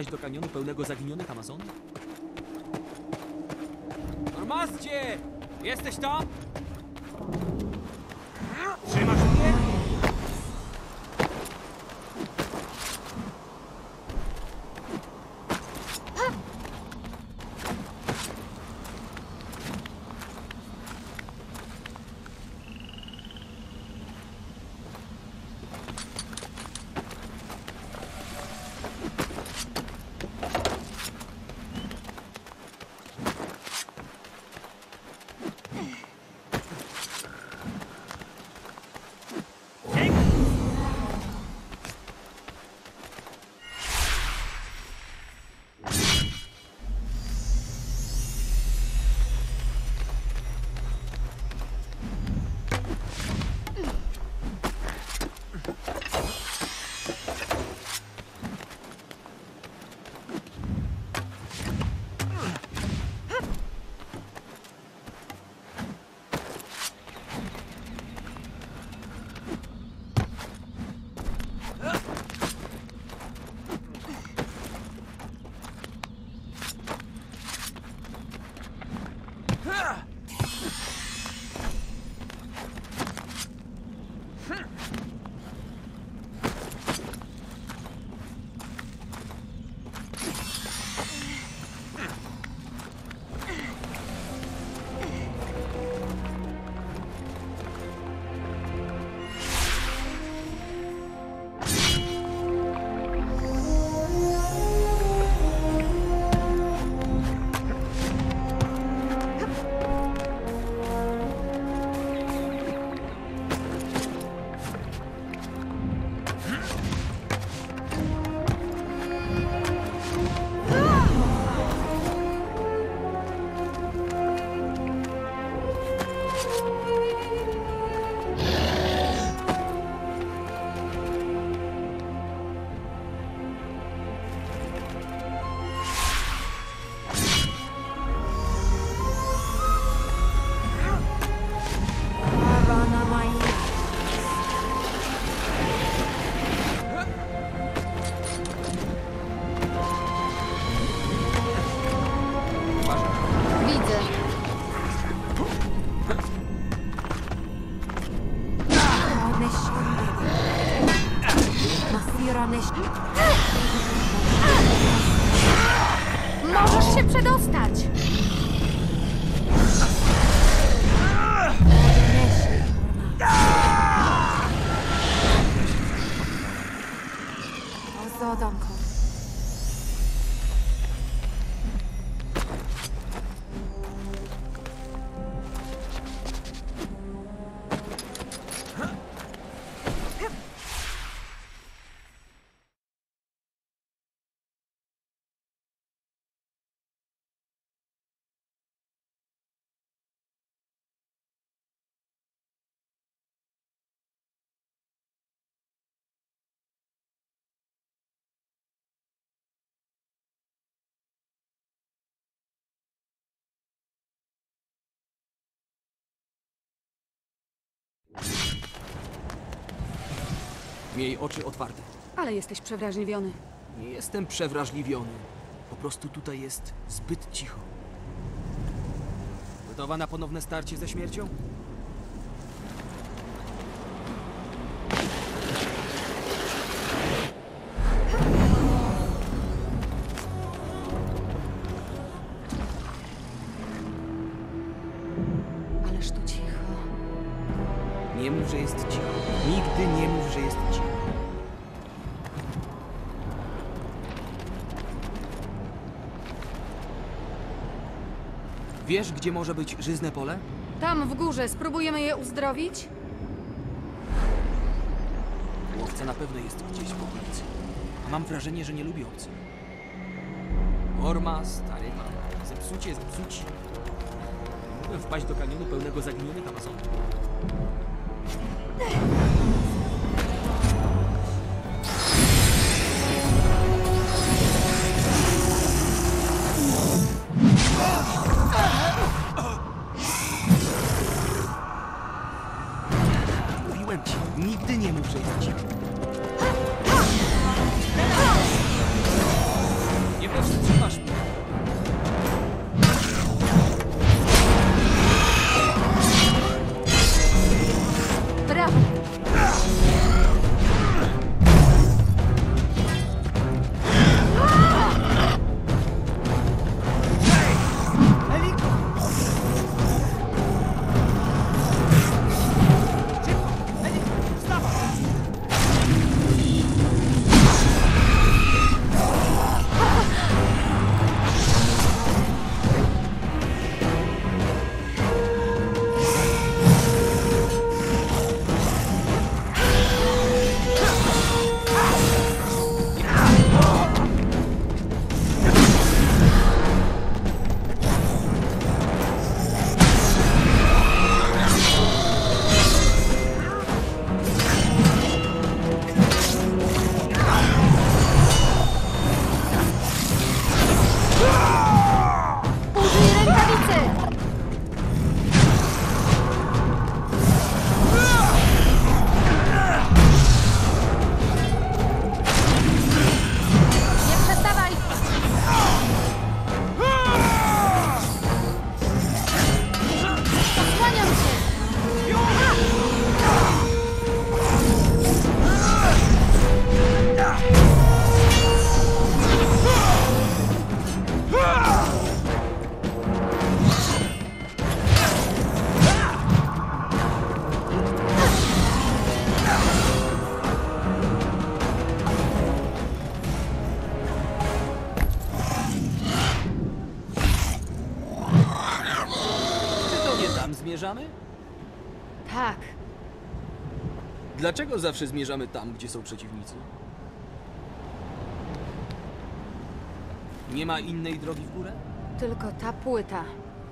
wpaść do kanionu pełnego zaginionych Amazonów? Się przedostać! Miej oczy otwarte. Ale jesteś przewrażliwiony. Nie jestem przewrażliwiony. Po prostu tutaj jest zbyt cicho. Gotowa na ponowne starcie ze śmiercią? Wiesz, gdzie może być żyzne pole? Tam w górze spróbujemy je uzdrowić? Łowca na pewno jest gdzieś w okolicy. A mam wrażenie, że nie lubi obcych. Orma, Taryma, zepsucie, zepsuci. Mogłem wpaść do kanionu pełnego zaginionych Amazonów. Dlaczego zawsze zmierzamy tam, gdzie są przeciwnicy? Nie ma innej drogi w górę? tylko ta płyta.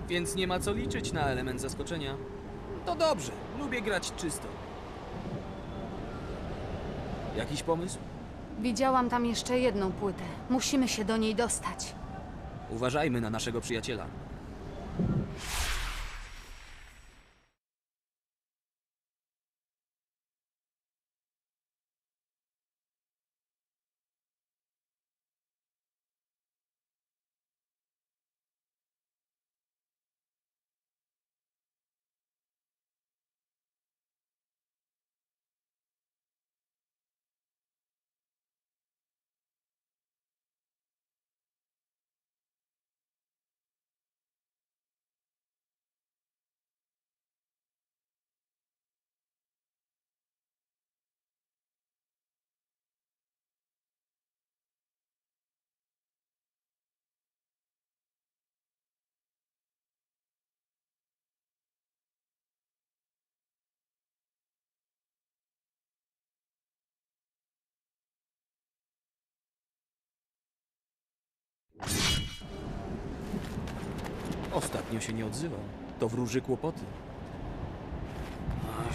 Więc nie ma co liczyć na element zaskoczenia. To dobrze, lubię grać czysto. Jakiś pomysł? Widziałam tam jeszcze jedną płytę. Musimy się do niej dostać. Uważajmy na naszego przyjaciela. Ostatnio się nie odzywał. To wróży kłopoty.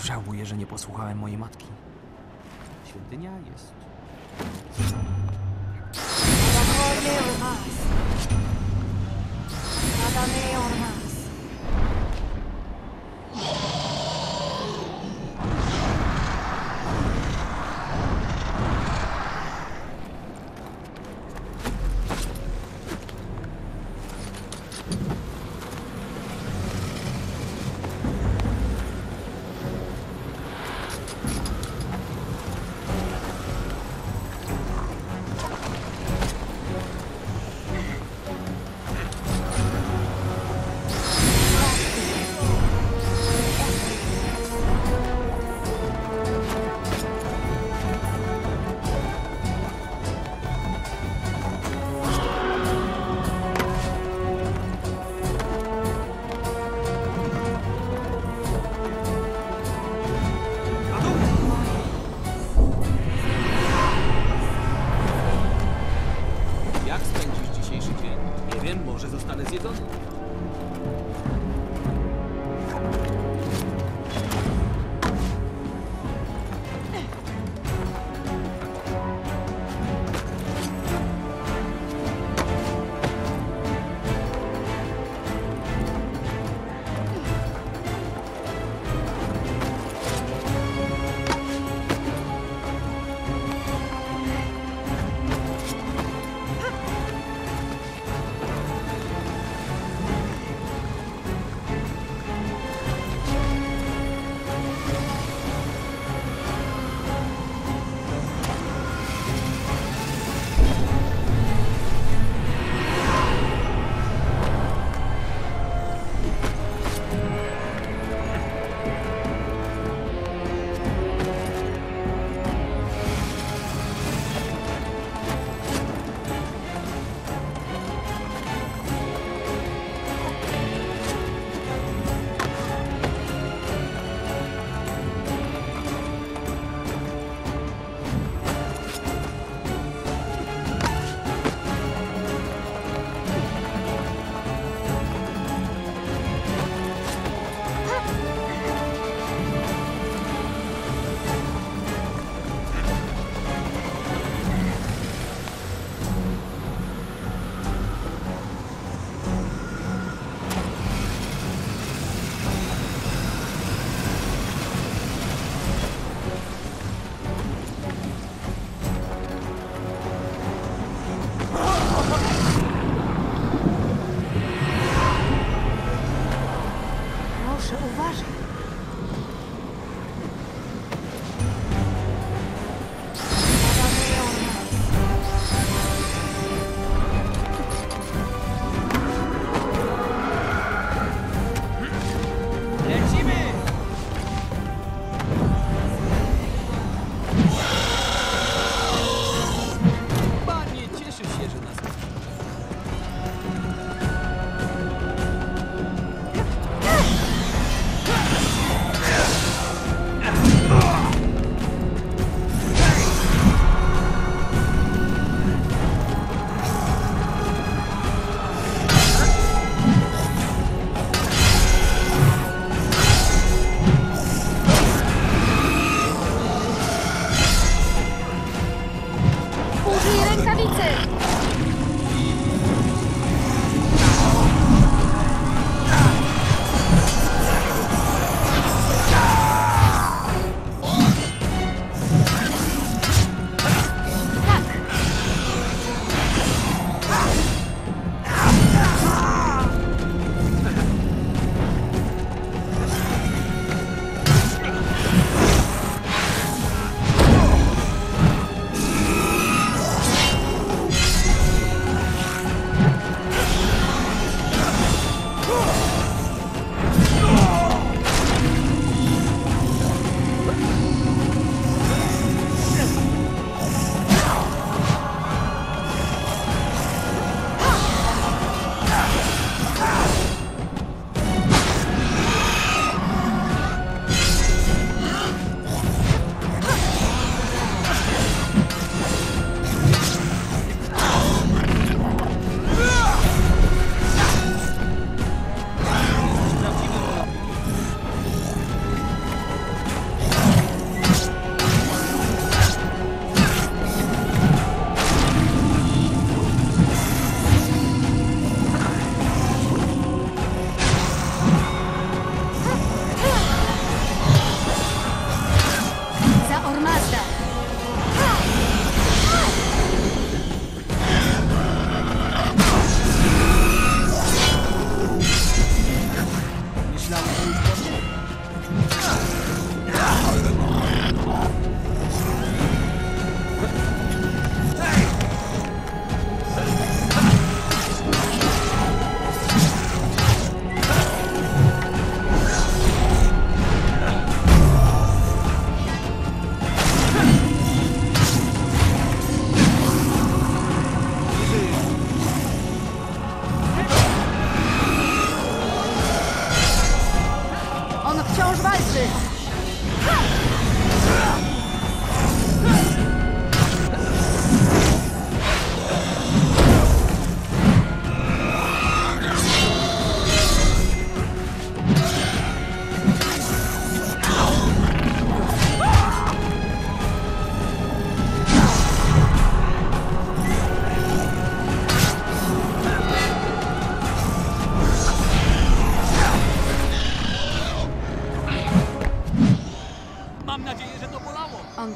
Żałuję, że nie posłuchałem mojej matki. Świątynia jest. Jak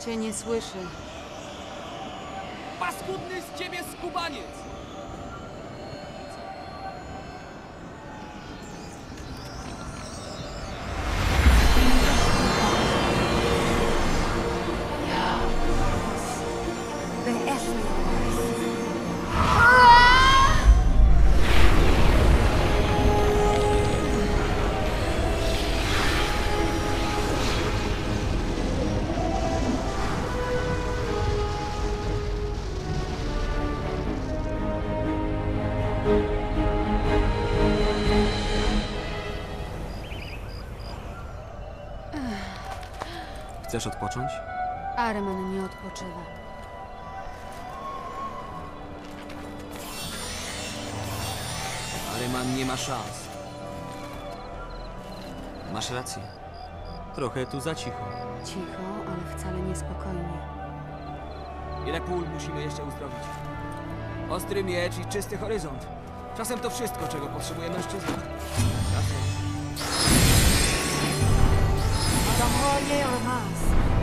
cię nie słyszy. Chcesz odpocząć? Arman nie odpoczywa. Areman nie ma szans. Masz rację. Trochę tu za cicho. Cicho, ale wcale niespokojnie. Ile pól musimy jeszcze uzdrowić? Ostry miecz i czysty horyzont. Czasem to wszystko, czego potrzebuje mężczyzna. Czasem. The Hoyer of Mars.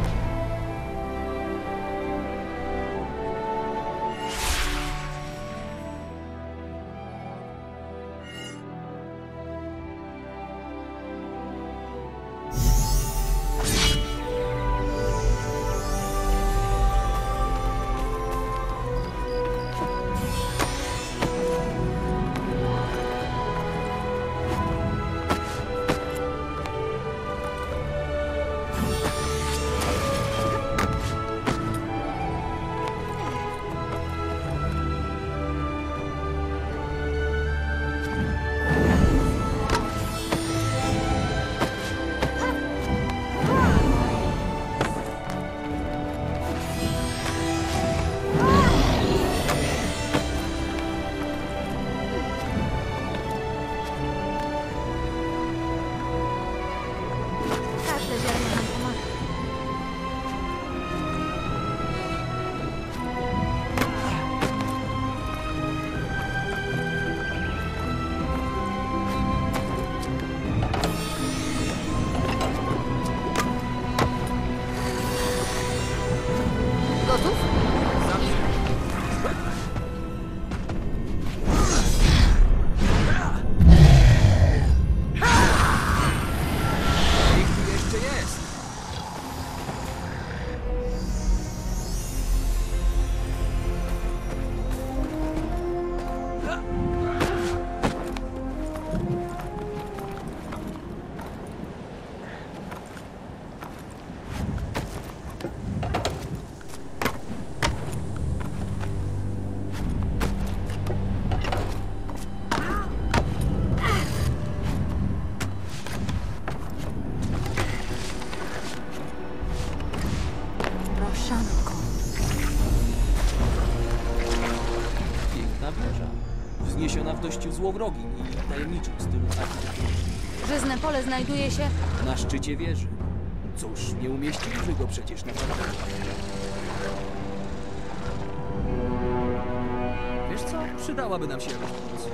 Złowrogim i tajemniczym stylu architektury. Żyzne pole znajduje się... Na szczycie wieży. Cóż, nie umieściliśmy go przecież na parterze. Wiesz co? Przydałaby nam się pomoc.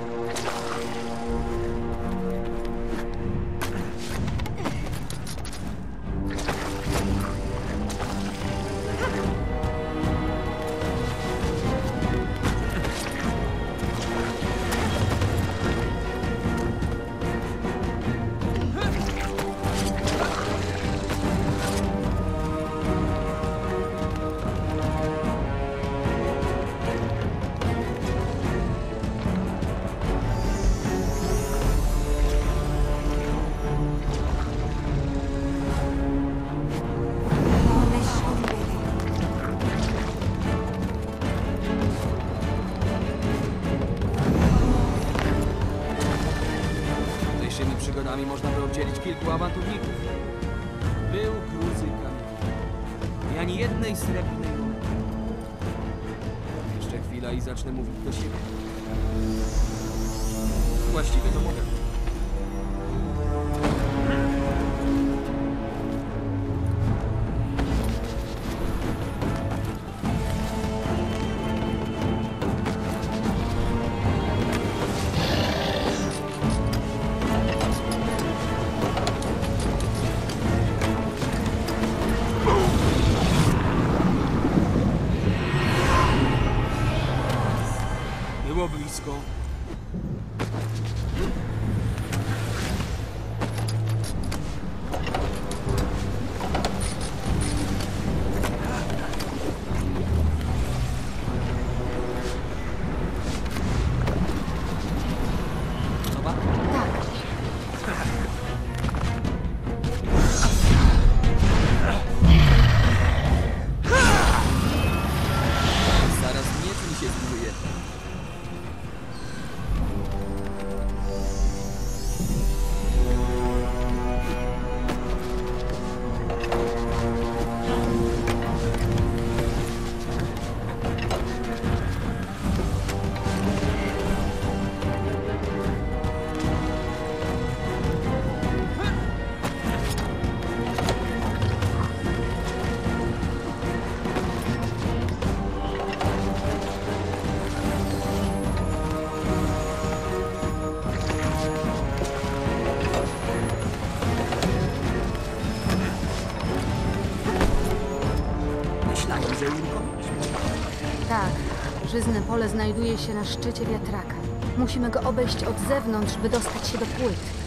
Znajduje się na szczycie wiatraka. Musimy go obejść od zewnątrz, by dostać się do płyt.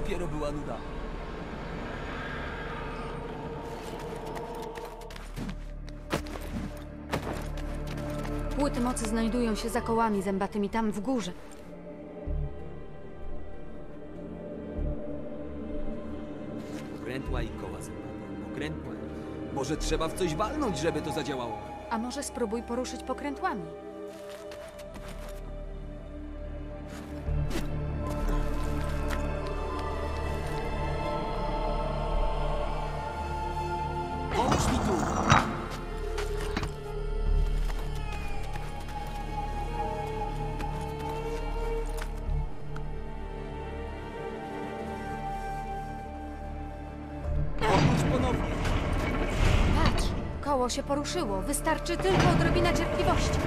Dopiero była nuda. Płyty mocy znajdują się za kołami zębatymi tam w górze. Pokrętła i koła zębate. Pokrętła. Może trzeba w coś walnąć, żeby to zadziałało. A może spróbuj poruszyć pokrętłami? Się poruszyło. Wystarczy tylko odrobina cierpliwości.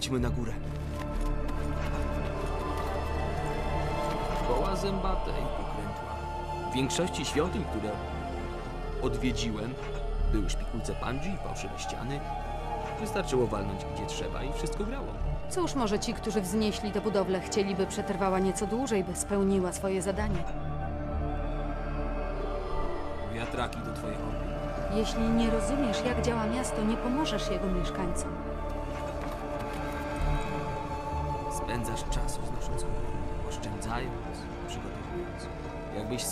Chodźmy na górę. Koła zębate i pokrętła. W większości świątyń, które odwiedziłem, były szpikulce pandzi i fałszywe ściany. Wystarczyło walnąć gdzie trzeba i wszystko grało. Cóż, może ci, którzy wznieśli tę budowlę, chcieliby przetrwała nieco dłużej, by spełniła swoje zadanie. Wiatraki to twoje hobby. Jeśli nie rozumiesz, jak działa miasto, nie pomożesz jego mieszkańcom.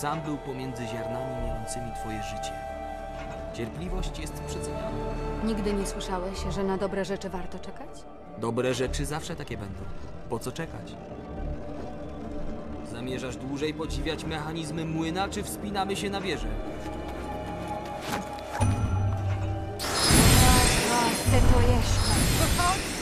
Sam był pomiędzy ziarnami mielącymi twoje życie. Cierpliwość jest przeceniana. Nigdy nie słyszałeś, że na dobre rzeczy warto czekać? Dobre rzeczy zawsze takie będą. Po co czekać? Zamierzasz dłużej podziwiać mechanizmy młyna, czy wspinamy się na wieżę? Chcę to jeszcze.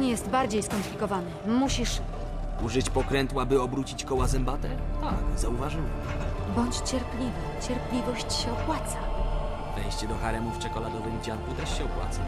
Ten jest bardziej skomplikowany. Musisz... Użyć pokrętła, by obrócić koła zębate? Tak, zauważyłem. Bądź cierpliwy. Cierpliwość się opłaca. Wejście do haremu w czekoladowym dzianku też się opłaca.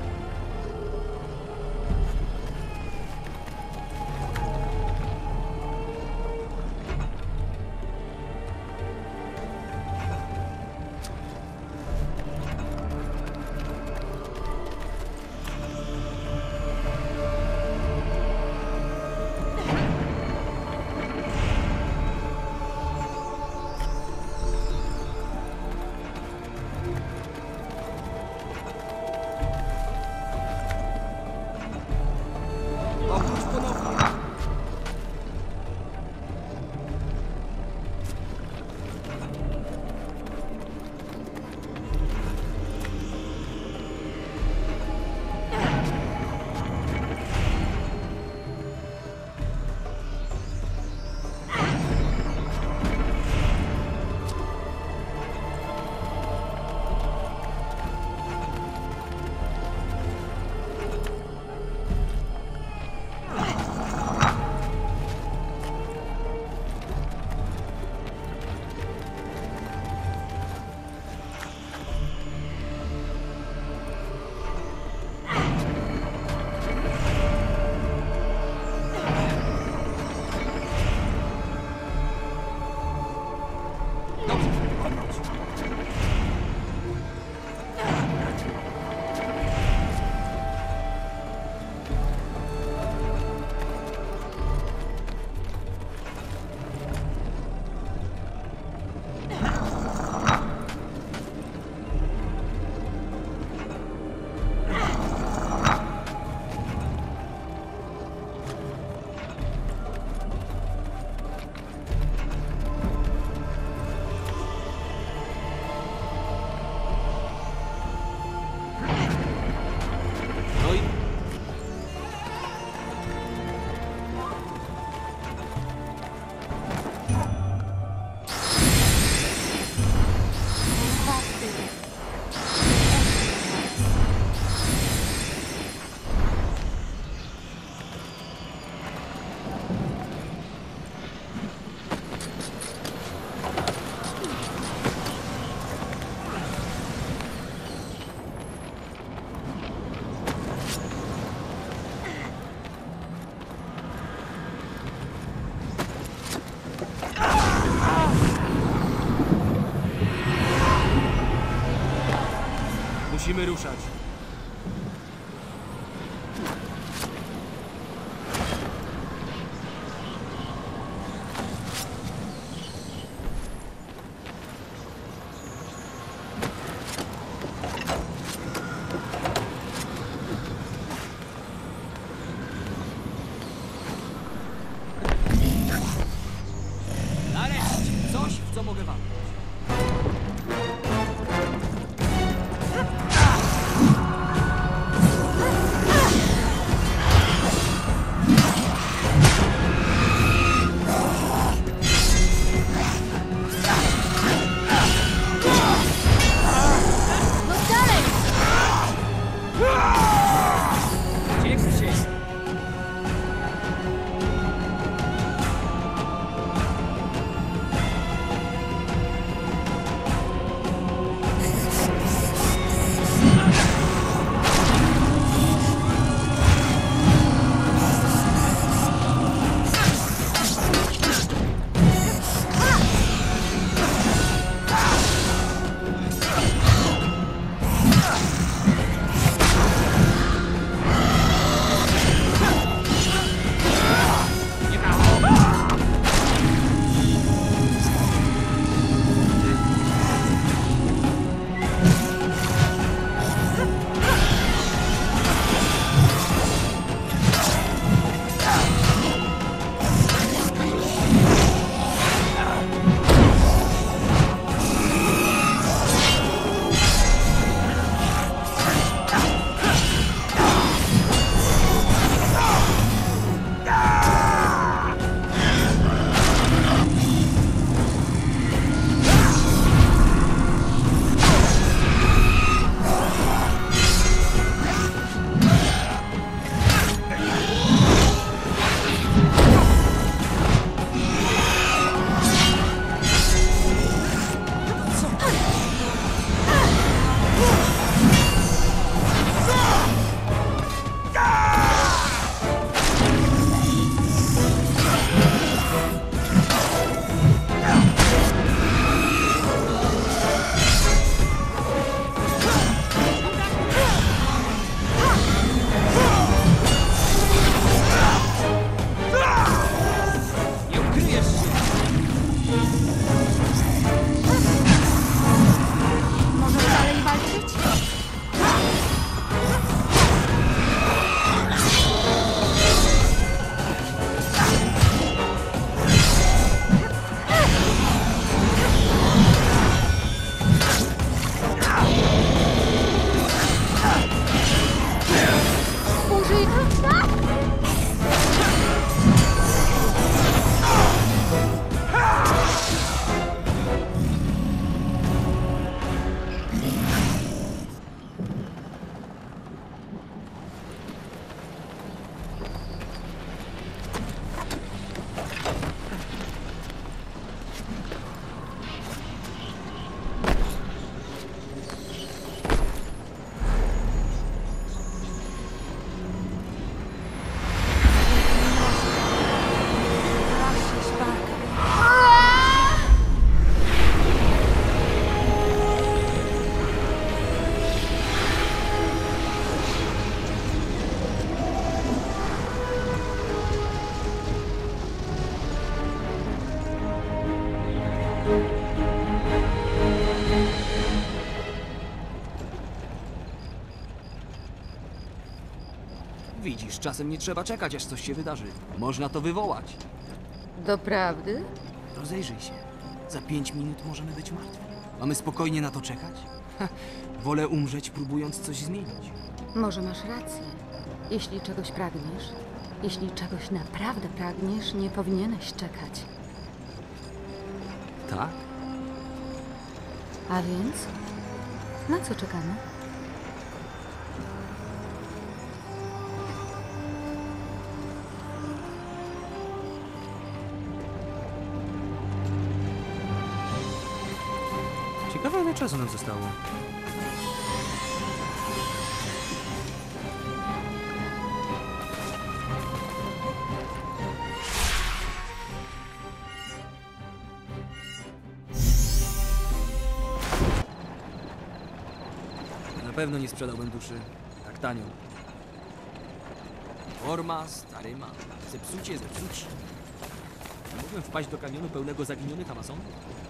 Musimy czasem nie trzeba czekać, aż coś się wydarzy. Można to wywołać. Doprawdy? Rozejrzyj się. Za pięć minut możemy być martwi. Mamy spokojnie na to czekać? Ha, wolę umrzeć, próbując coś zmienić. Może masz rację. Jeśli czegoś pragniesz, jeśli czegoś naprawdę pragniesz, nie powinieneś czekać. Tak? A więc? Na co czekamy? Czasu nam zostało. Na pewno nie sprzedałbym duszy tak tanio. Ormas, Taryma, zepsucie, zepsuci. Mogłem wpaść do kamionu pełnego zaginionych Amazonów?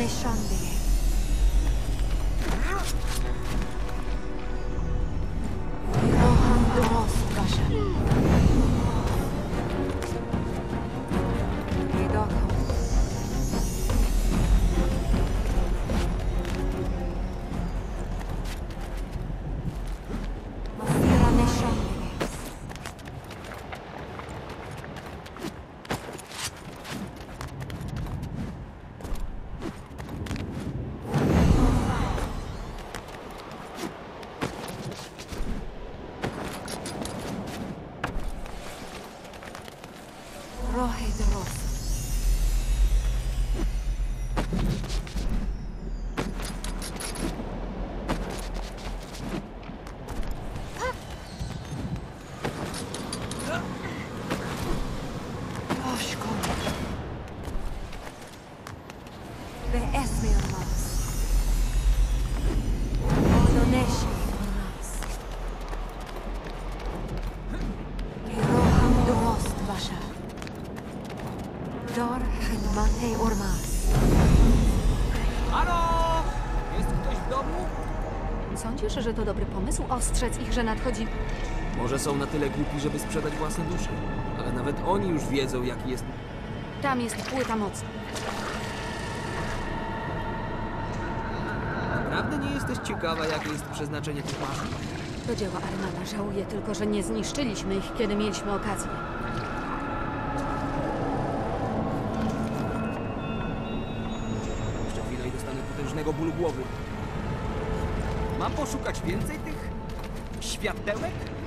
mission. czasu ostrzec ich, że nadchodzi... Może są na tyle głupi, żeby sprzedać własne dusze. Ale nawet oni już wiedzą, jaki jest... Tam jest płyta mocy. Naprawdę nie jesteś ciekawa, jakie jest przeznaczenie tych maszyn? To dzieła Armana. Żałuję tylko, że nie zniszczyliśmy ich, kiedy mieliśmy okazję. Jeszcze chwilę i dostanę potężnego bólu głowy. Mam poszukać więcej tych świat pełen?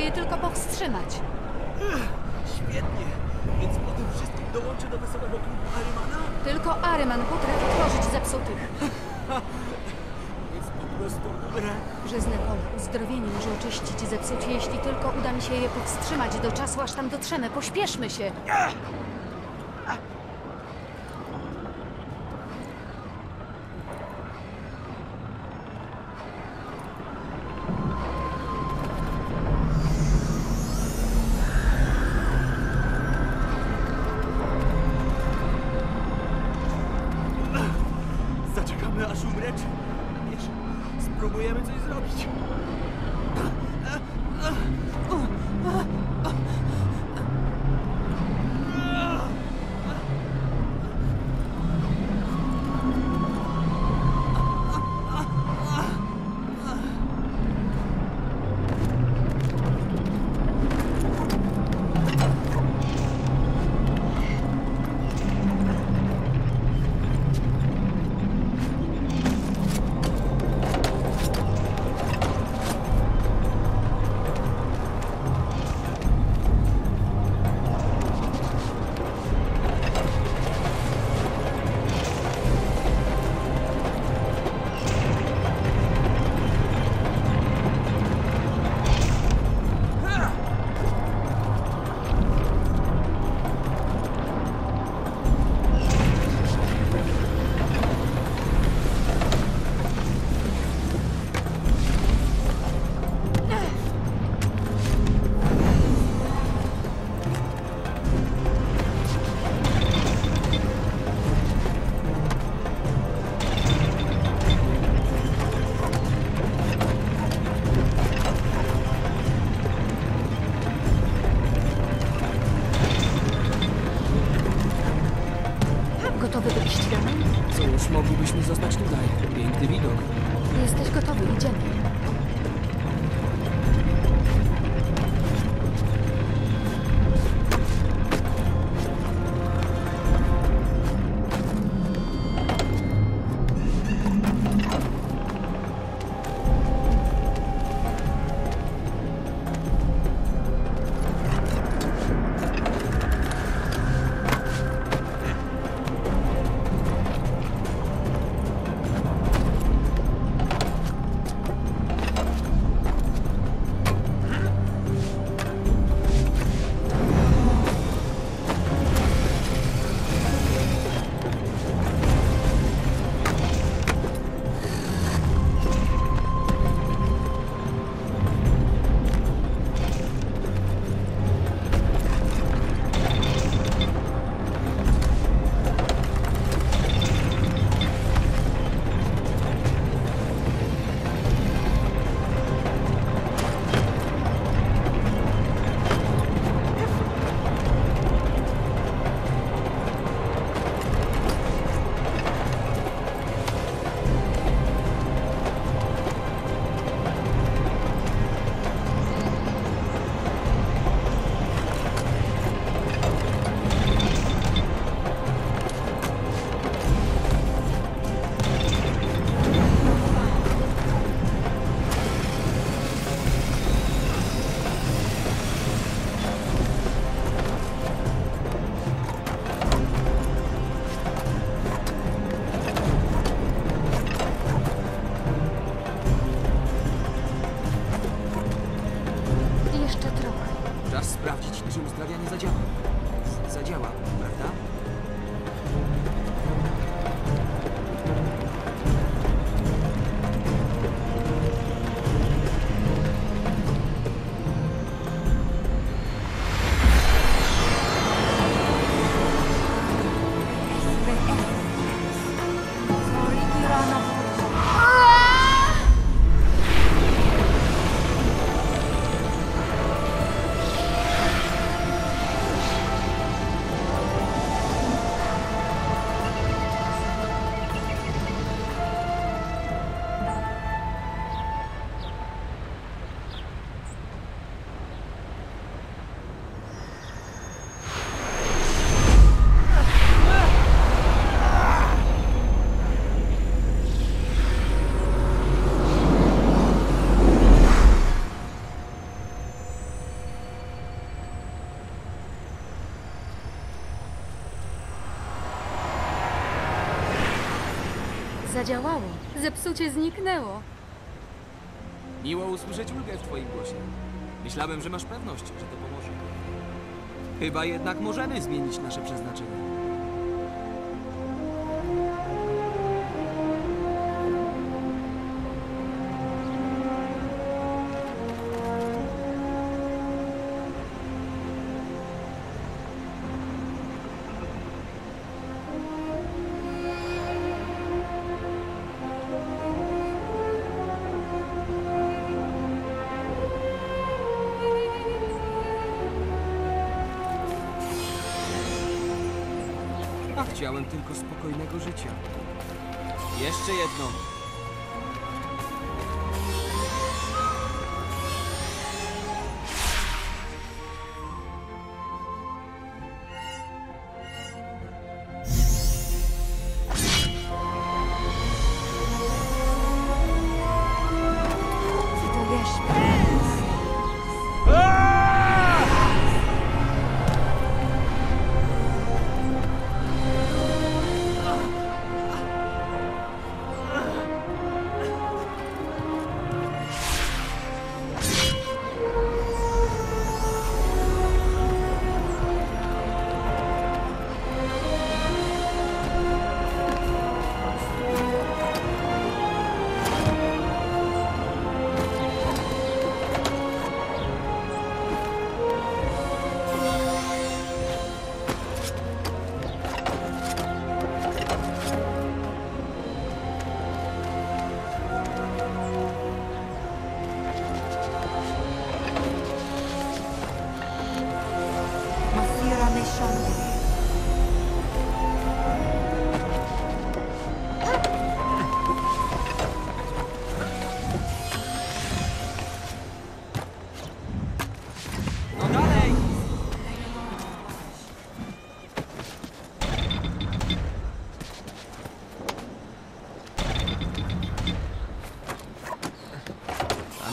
Mogę je tylko powstrzymać. Świetnie. Więc po tym wszystkim dołączę do wesołego klubu Arymana? Tylko Aryman potrafi tworzyć zepsutych. Więc po prostu umrę. Żyzne pole, uzdrowienie może oczyścić zepsucie, jeśli tylko uda mi się je powstrzymać do czasu, aż tam dotrzemy. Pośpieszmy się. Zaczekamy spróbujemy coś zrobić. Zadziałało. Zepsucie zniknęło. Miło usłyszeć ulgę w twoim głosie. Myślałem, że masz pewność, że to pomoże. Chyba jednak możemy zmienić nasze przeznaczenie.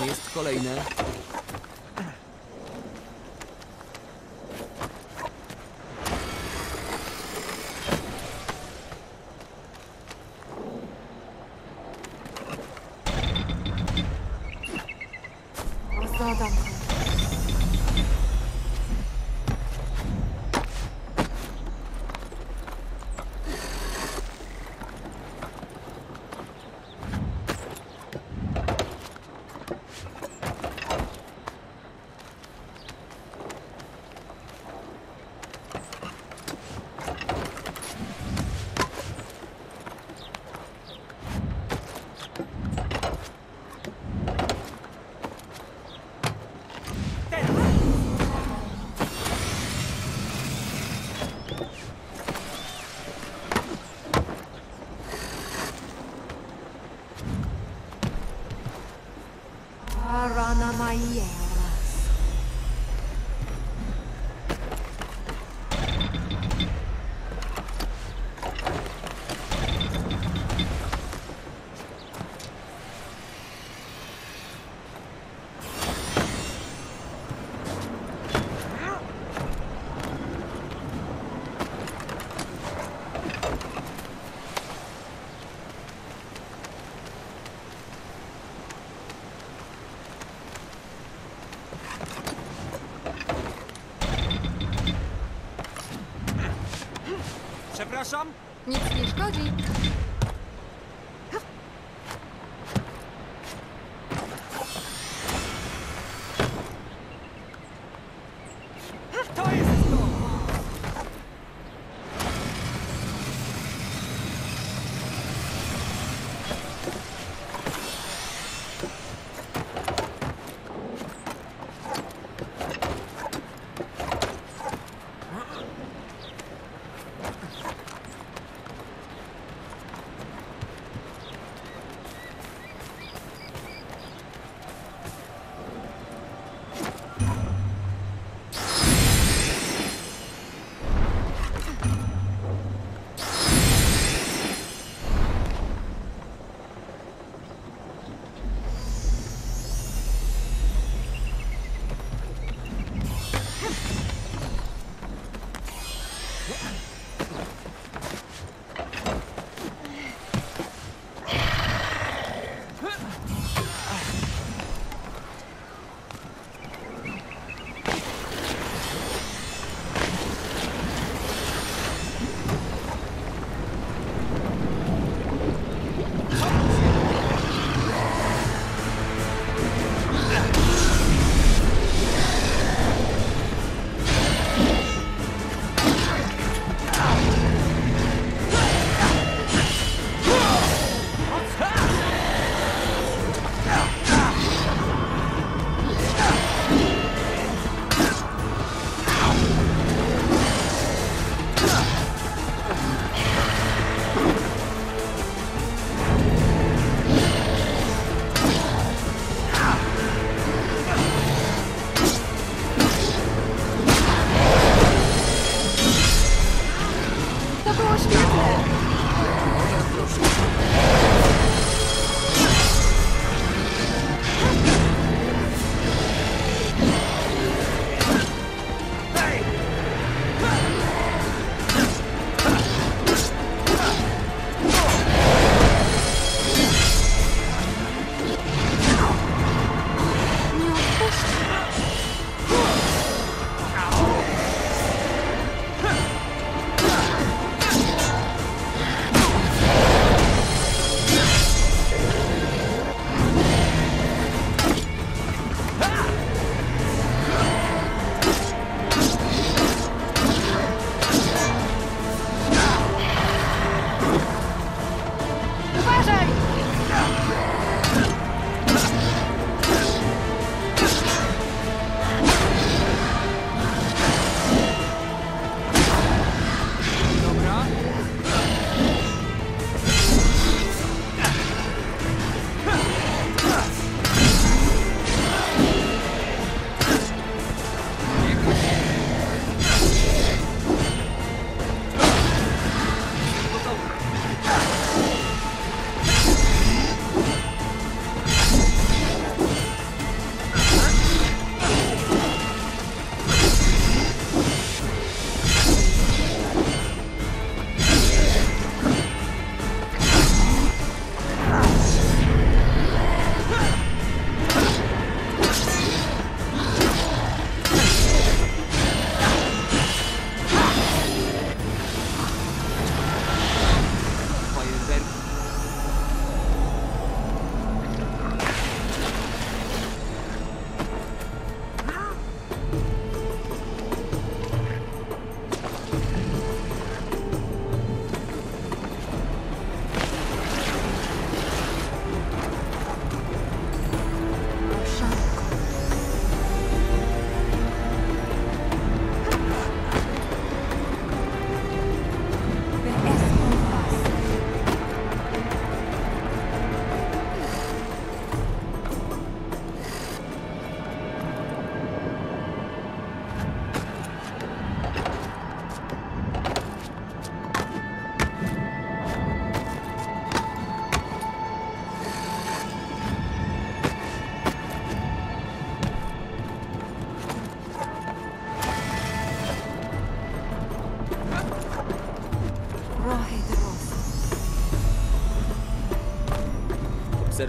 Jest kolejne. Przepraszam? Nic nie szkodzi.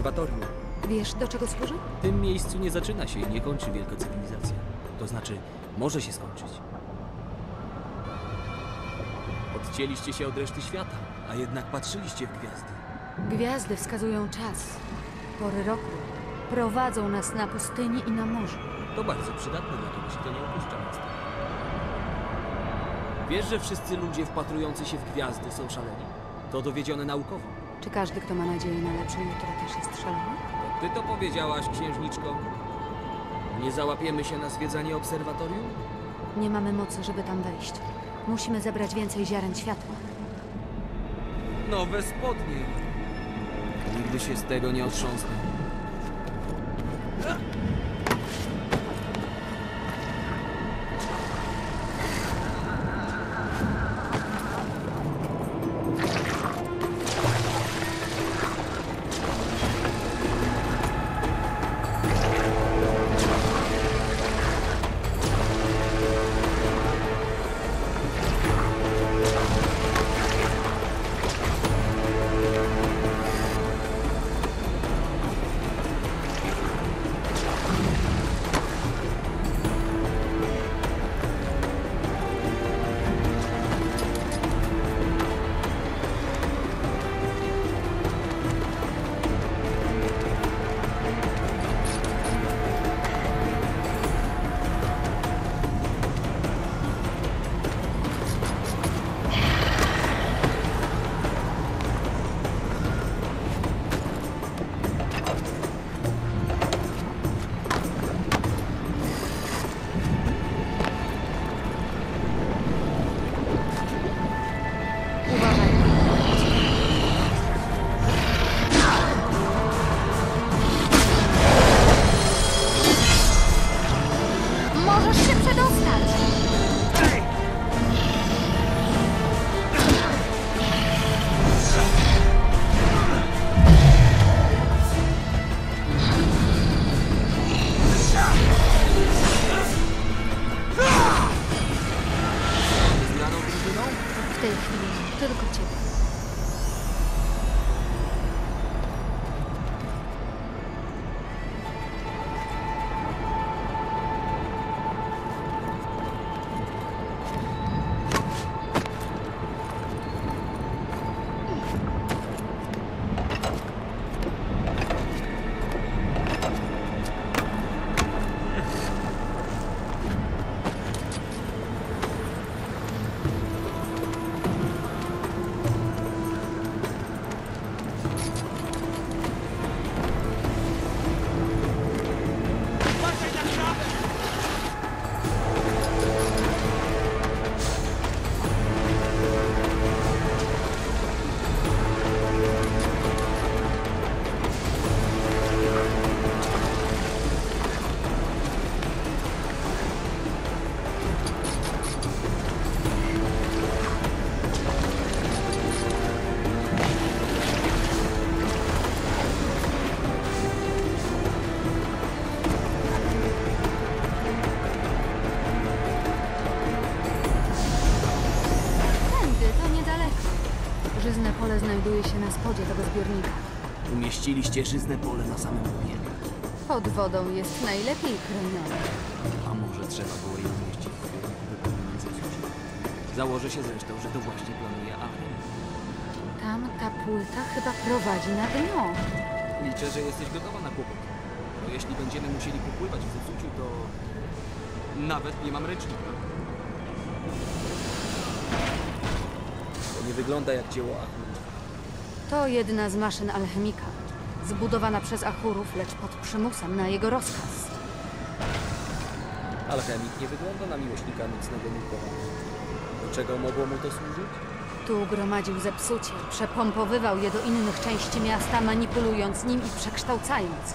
Obserwatorium. Wiesz, do czego służy? W tym miejscu nie zaczyna się i nie kończy wielka cywilizacja. To znaczy, może się skończyć. Odcięliście się od reszty świata, a jednak patrzyliście w gwiazdy. Gwiazdy wskazują czas, pory roku. Prowadzą nas na pustyni i na morzu. To bardzo przydatne dla kogoś, kto nie opuszcza miasta. Wiesz, że wszyscy ludzie wpatrujący się w gwiazdy są szaleni? To dowiedzione naukowo. Czy każdy, kto ma nadzieję na lepsze jutro, też jest szalony? To ty to powiedziałaś, księżniczko. Nie załapiemy się na zwiedzanie obserwatorium? Nie mamy mocy, żeby tam wejść. Musimy zebrać więcej ziaren światła. Nowe spodnie. Nigdy się z tego nie otrząsnę. Znajduje się na spodzie tego zbiornika. Umieściliście żyzne pole na samym dnie. Pod wodą jest najlepiej chronione. A może trzeba było je umieścić w zbiorniku wypełnionym zepsuciem? Założę się zresztą, że to właśnie planuje Achim. Tam ta płyta chyba prowadzi na dno. Liczę, że jesteś gotowa na kłopot. Bo jeśli będziemy musieli popływać w zepsuciu, to... Nawet nie mam ręcznika. To nie wygląda jak dzieło Achim. To jedna z maszyn alchemika. Zbudowana przez Achurów, lecz pod przymusem na jego rozkaz. Alchemik nie wygląda na miłośnika nocnego nurkowania. Do czego mogło mu to służyć? Tu gromadził zepsucie, przepompowywał je do innych części miasta, manipulując nim i przekształcając.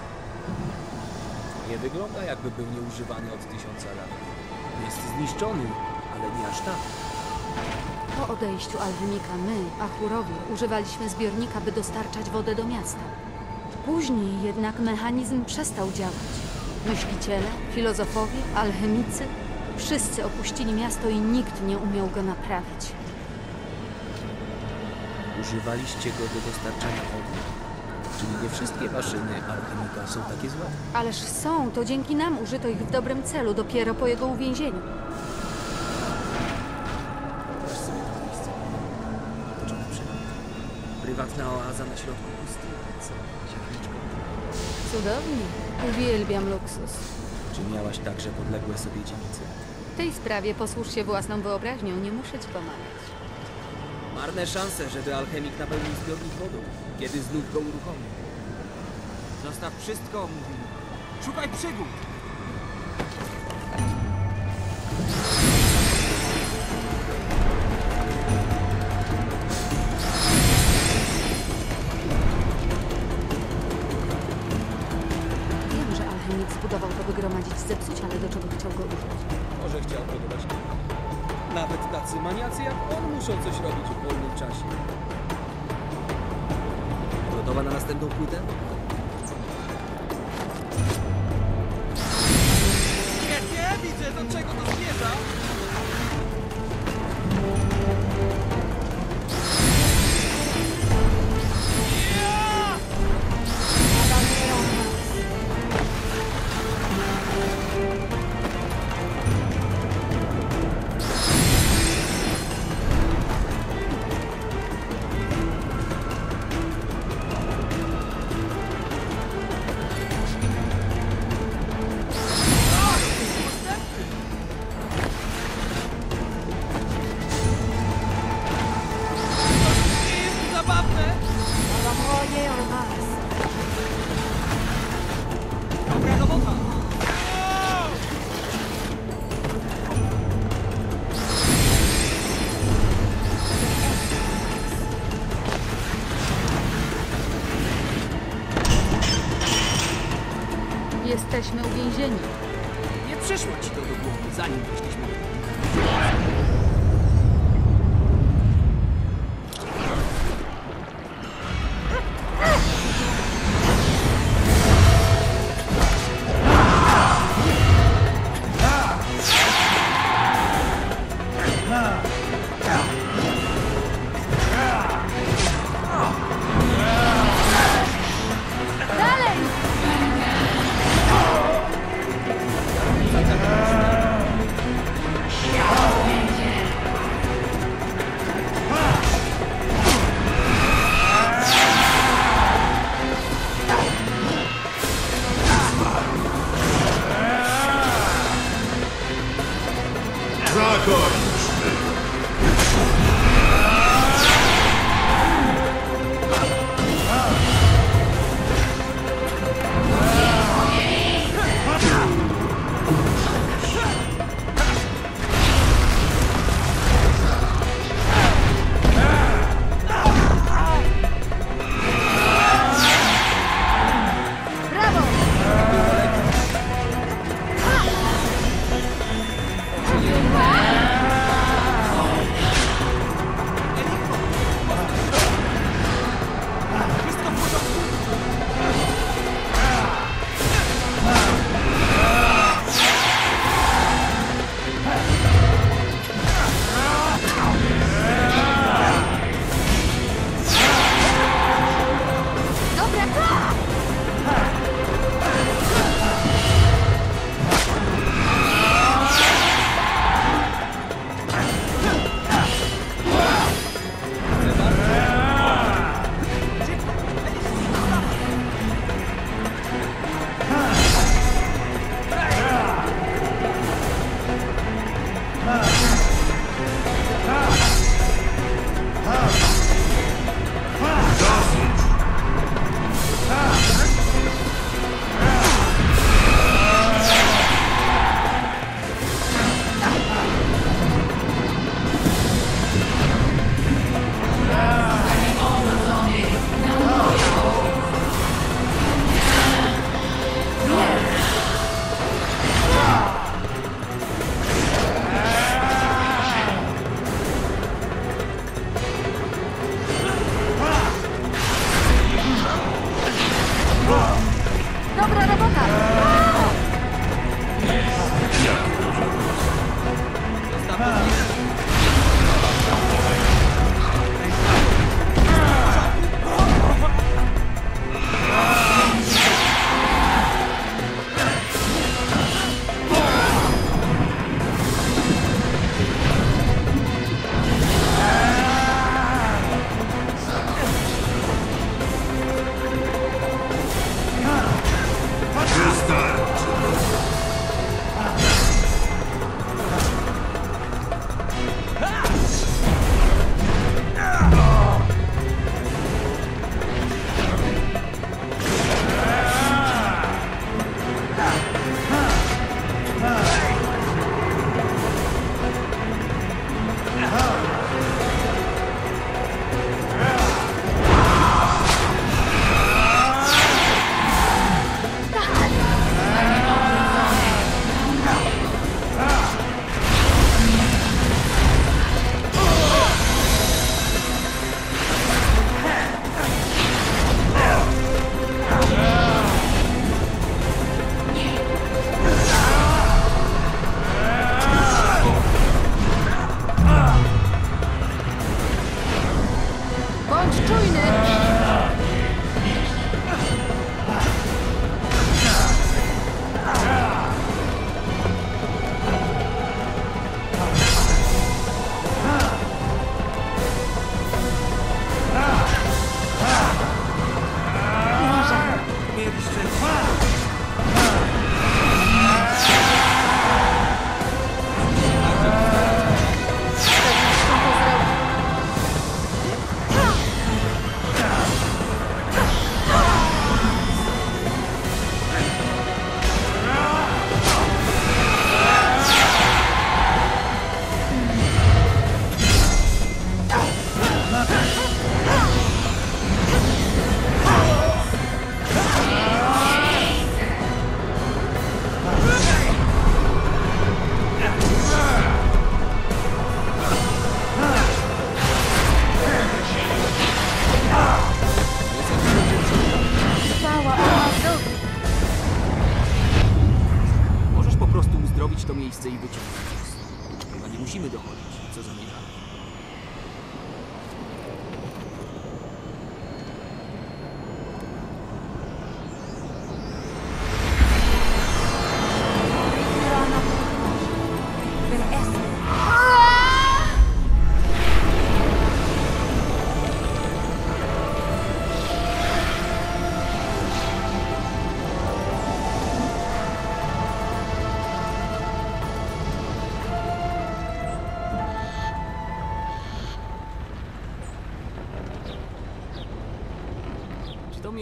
Nie wygląda jakby był nieużywany od tysiąca lat. Jest zniszczony, ale nie aż tak. Po odejściu alchemika my, Achurowie, używaliśmy zbiornika, by dostarczać wodę do miasta. Później jednak mechanizm przestał działać. Myśliciele, filozofowie, alchemicy wszyscy opuścili miasto i nikt nie umiał go naprawić. Używaliście go do dostarczania wody? Czyli nie wszystkie maszyny alchemika są takie złe. Ależ są, to dzięki nam użyto ich w dobrym celu dopiero po jego uwięzieniu. Oaza na środku pustyni. Co? Cudownie. Uwielbiam luksus. Czy miałaś także podległe sobie dziewice? W tej sprawie posłuż się własną wyobraźnią, nie muszę ci pomagać. Marne szanse, żeby alchemik napełnił zbiornik wodą, kiedy znów go uruchomi. Zostaw wszystko, mówił. Szukaj przygód! Maniacy jak on muszą coś robić w wolnym czasie. Gotowa na następną płytę? Jesteśmy uwięzieni. Nie przyszło ci to do głowy, zanim weszliśmy do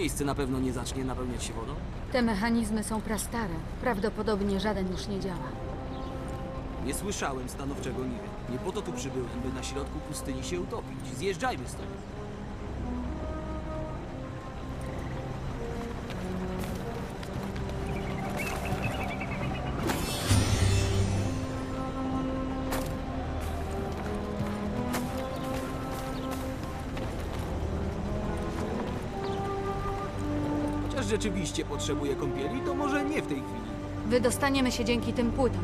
miejsce na pewno nie zacznie napełniać się wodą? Te mechanizmy są prastare. Prawdopodobnie żaden już nie działa. Nie słyszałem stanowczego nie. Nie po to tu przybyłem, by na środku pustyni się utopić. Zjeżdżajmy stąd. Rzeczywiście potrzebuję kąpieli, to może nie w tej chwili. Wydostaniemy się dzięki tym płytom.